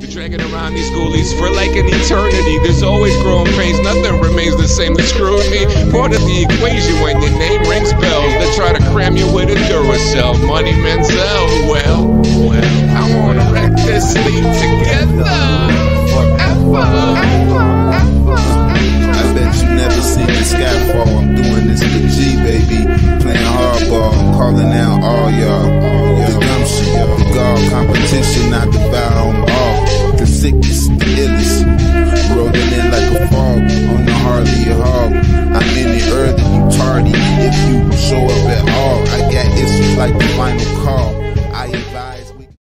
be dragging around these ghoulies for like an eternity. There's always growing pains, nothing remains the same. The me. part of the equation when your name rings bells. They try to cram you with a Duracell. Money Menzel, well, well, I wanna wreck this thing together. Forever, I bet you never seen the sky fall. I'm doing this for G, baby. Playing hardball, calling out all y'all. if show up at all. I got issues like the final call.